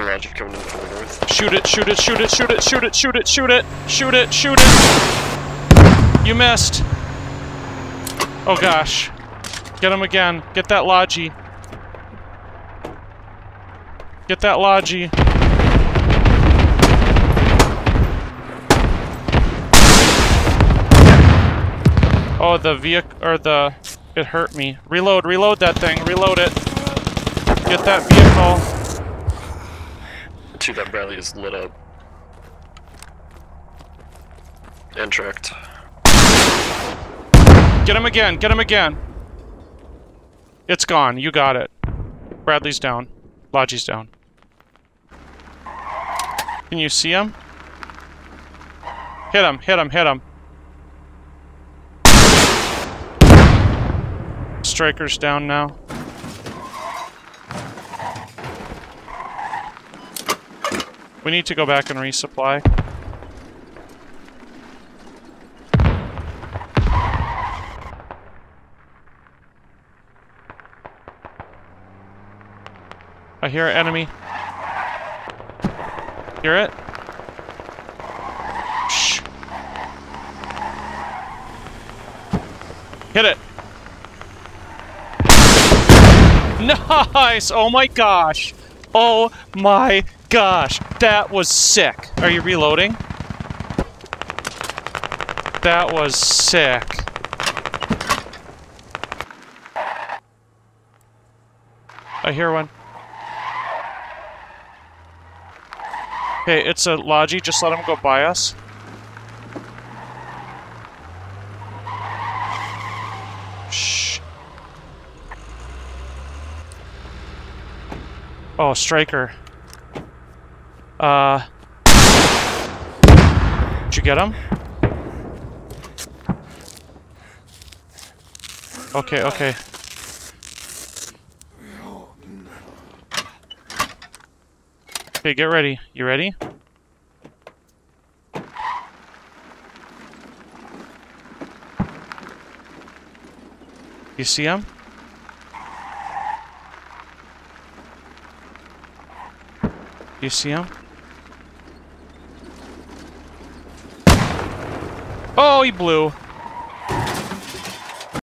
Another Logi coming in from the north. Shoot it, shoot it, shoot it, shoot it, shoot it, shoot it, shoot it, shoot it, shoot it. You missed. Oh gosh. Get him again. Get that Logi. Get that Logi. Oh, the vehicle, or the, it hurt me. Reload, reload that thing, reload it. Get that vehicle. Two, that Bradley is lit up. And tracked. Get him again, get him again. It's gone, you got it. Bradley's down. Logi's down. Can you see him? Hit him, hit him, hit him. Stryker's down now. We need to go back and resupply. I hear an enemy. Hear it? Shh. Hit it. Nice! Oh my gosh! Oh my gosh! That was sick. Are you reloading? That was sick. I hear one. Hey, it's a Logi, just let him go by us. Oh, Stryker. Uh... Did you get him? Okay, okay. Okay, get ready. You ready? You see him? You see him? Oh, he blew.